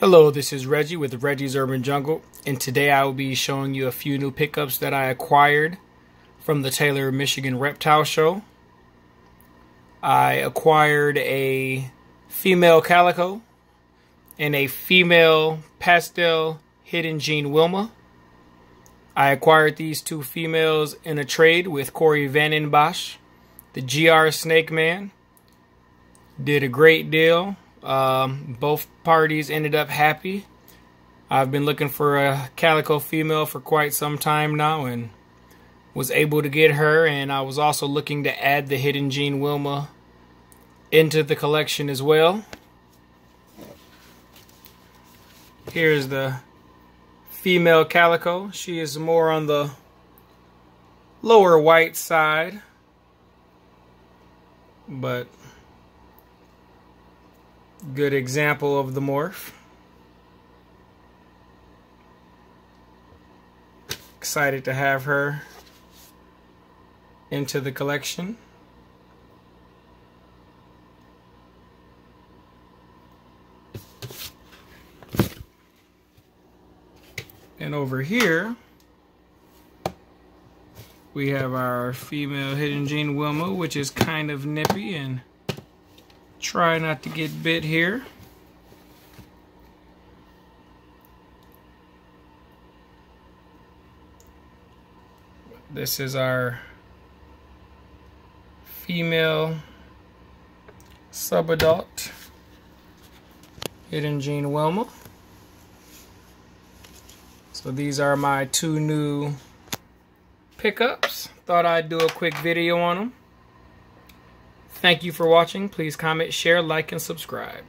Hello, this is Reggie with Reggie's Urban Jungle, and today I will be showing you a few new pickups that I acquired from the Taylor, Michigan Reptile Show. I acquired a female calico and a female pastel hidden gene Woma. I acquired these two females in a trade with Corey Vandenbosch, the GR Snake Man. Did a great deal. Um, both parties ended up happy. I've been looking for a calico female for quite some time now and was able to get her. And I was also looking to add the Hidden Gene Woma into the collection as well. Here's the female calico. She is more on the lower white side, but good example of the morph. Excited to have her into the collection. And over here, we have our female hidden gene Woma, which is kind of nippy and Try not to get bit here. This is our female subadult hidden gene Woma. So these are my two new pickups. Thought I'd do a quick video on them. Thank you for watching. Please comment, share, like, and subscribe.